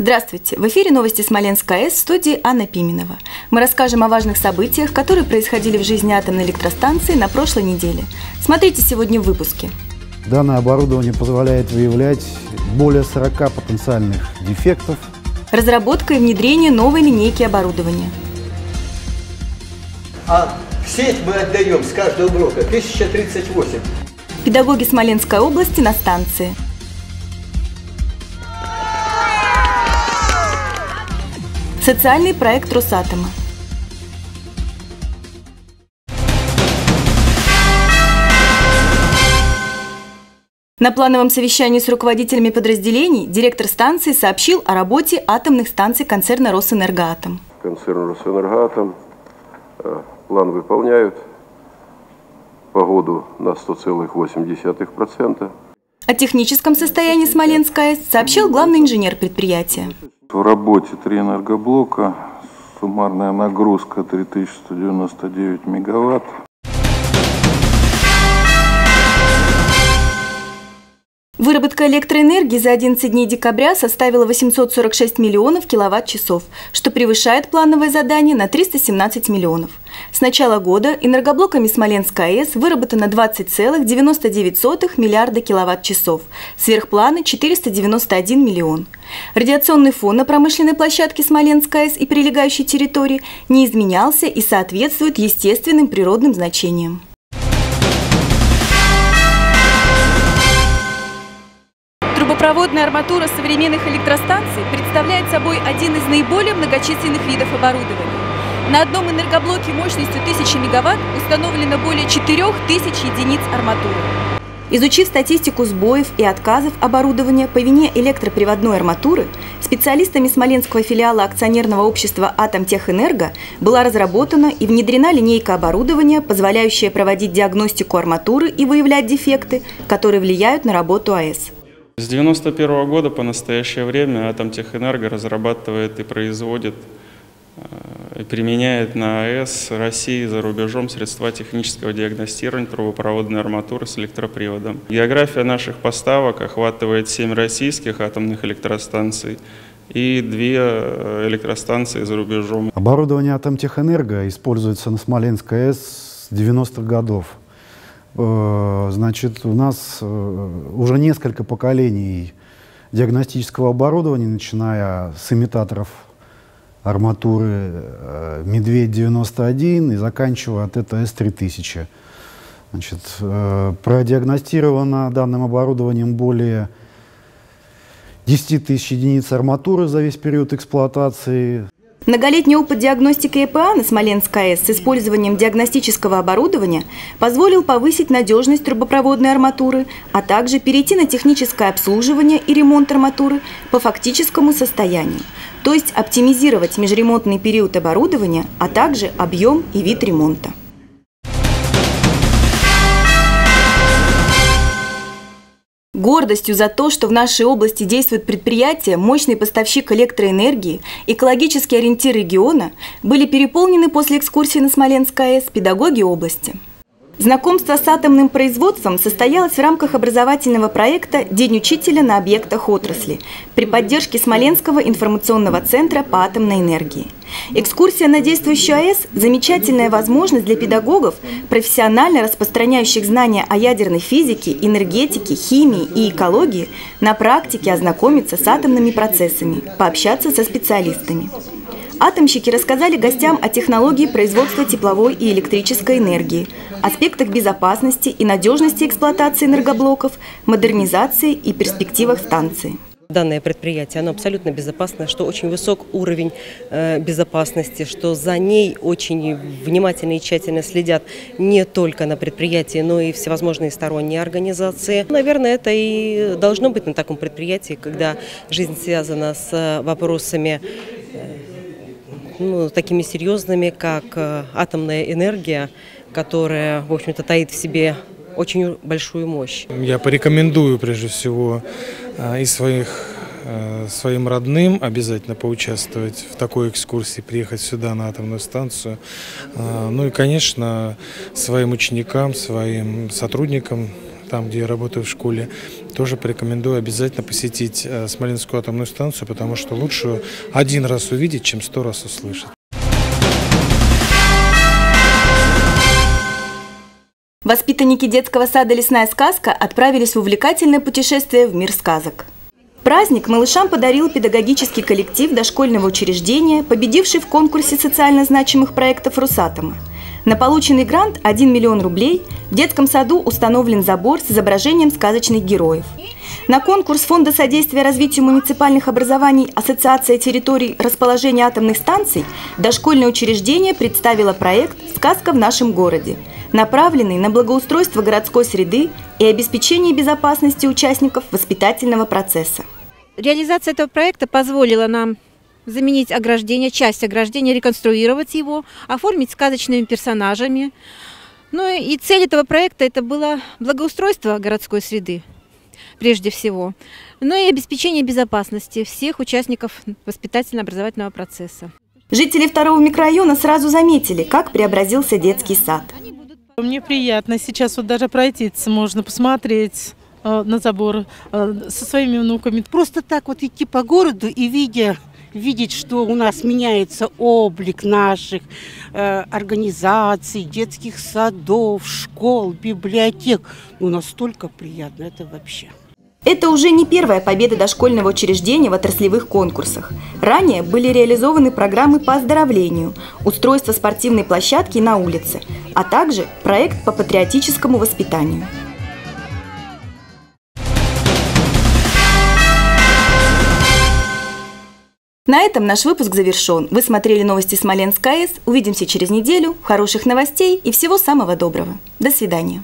Здравствуйте! В эфире новости Смоленска АЭС в студии Анна Пименова. Мы расскажем о важных событиях, которые происходили в жизни атомной электростанции на прошлой неделе. Смотрите сегодня в выпуске. Данное оборудование позволяет выявлять более 40 потенциальных дефектов. Разработка и внедрение новой линейки оборудования. А в сеть мы отдаем с каждого блока 1038. Педагоги Смоленской области на станции. Социальный проект Росатома. На плановом совещании с руководителями подразделений директор станции сообщил о работе атомных станций концерна «Росэнергоатом». Концерн «Росэнергоатом» э, план выполняют. Погоду на 100,8%. О техническом состоянии Смоленская сообщил главный инженер предприятия. В работе три энергоблока, суммарная нагрузка 3199 мегаватт. Выработка электроэнергии за 11 дней декабря составила 846 миллионов киловатт-часов, что превышает плановое задание на 317 миллионов. С начала года энергоблоками Смоленской АЭС выработано 20,99 миллиарда киловатт-часов, сверхпланы 491 миллион. Радиационный фон на промышленной площадке Смоленской АЭС и прилегающей территории не изменялся и соответствует естественным природным значениям. Трубопроводная арматура современных электростанций представляет собой один из наиболее многочисленных видов оборудования. На одном энергоблоке мощностью 1000 мегаватт установлено более 4000 единиц арматуры. Изучив статистику сбоев и отказов оборудования по вине электроприводной арматуры, специалистами Смоленского филиала акционерного общества «Атомтехэнерго» была разработана и внедрена линейка оборудования, позволяющая проводить диагностику арматуры и выявлять дефекты, которые влияют на работу АЭС. С 1991 года по настоящее время Атомтехэнерго разрабатывает и производит э, и применяет на АЭС России за рубежом средства технического диагностирования трубопроводной арматуры с электроприводом. География наших поставок охватывает 7 российских атомных электростанций и две э, электростанции за рубежом. Оборудование Атомтехэнерго используется на Смоленской АЭС с 90-х годов. Э, значит, у нас э, уже несколько поколений диагностического оборудования, начиная с имитаторов арматуры э, «Медведь-91» и заканчивая от этого С-3000. Значит, продиагностировано данным оборудованием более 10 тысяч единиц арматуры за весь период эксплуатации. Многолетний опыт диагностики ЭПА на Смоленской АЭС с использованием диагностического оборудования позволил повысить надежность трубопроводной арматуры, а также перейти на техническое обслуживание и ремонт арматуры по фактическому состоянию, то есть оптимизировать межремонтный период оборудования, а также объем и вид ремонта. Гордостью за то, что в нашей области действует предприятие, мощный поставщик электроэнергии, экологический ориентир региона, были переполнены после экскурсии на Смоленск АЭС педагоги области. Знакомство с атомным производством состоялось в рамках образовательного проекта «День учителя на объектах отрасли» при поддержке Смоленского информационного центра по атомной энергии. Экскурсия на действующую АЭС – замечательная возможность для педагогов, профессионально распространяющих знания о ядерной физике, энергетике, химии и экологии, на практике ознакомиться с атомными процессами, пообщаться со специалистами. Атомщики рассказали гостям о технологии производства тепловой и электрической энергии, аспектах безопасности и надежности эксплуатации энергоблоков, модернизации и перспективах станции. Данное предприятие, оно абсолютно безопасное, что очень высок уровень э, безопасности, что за ней очень внимательно и тщательно следят не только на предприятии, но и всевозможные сторонние организации. Наверное, это и должно быть на таком предприятии, когда жизнь связана с вопросами э, ну, такими серьезными, как э, атомная энергия, которая, в общем-то, таит в себе очень большую мощь. Я порекомендую, прежде всего, э, и своих э, своим родным обязательно поучаствовать в такой экскурсии, приехать сюда на атомную станцию. Ну и, конечно, своим ученикам, своим сотрудникам там, где я работаю в школе, тоже порекомендую обязательно посетить Смоленскую атомную станцию, потому что лучше один раз увидеть, чем сто раз услышать. Воспитанники детского сада «Лесная сказка» отправились в увлекательное путешествие в мир сказок. Праздник малышам подарил педагогический коллектив дошкольного учреждения, победивший в конкурсе социально значимых проектов «Русатома». На полученный грант 1 миллион рублей в детском саду установлен забор с изображением сказочных героев. На конкурс Фонда содействия развитию муниципальных образований Ассоциация территорий расположения атомных станций дошкольное учреждение представило проект «Сказка в нашем городе», направленный на благоустройство городской среды и обеспечение безопасности участников воспитательного процесса. Реализация этого проекта позволила нам заменить ограждение, часть ограждения, реконструировать его, оформить сказочными персонажами. Ну и цель этого проекта это было благоустройство городской среды, прежде всего, но и обеспечение безопасности всех участников воспитательно-образовательного процесса. Жители второго микрорайона сразу заметили, как преобразился детский сад. Мне приятно сейчас вот даже пройтись можно, посмотреть э, на забор э, со своими внуками. Просто так вот идти по городу и видя видеть, что у нас меняется облик наших э, организаций, детских садов, школ, библиотек. Ну, настолько приятно, это вообще. Это уже не первая победа дошкольного учреждения в отраслевых конкурсах. Ранее были реализованы программы по оздоровлению, устройство спортивной площадки на улице, а также проект по патриотическому воспитанию. На этом наш выпуск завершен. Вы смотрели новости Смоленск АЭС. Увидимся через неделю. Хороших новостей и всего самого доброго. До свидания.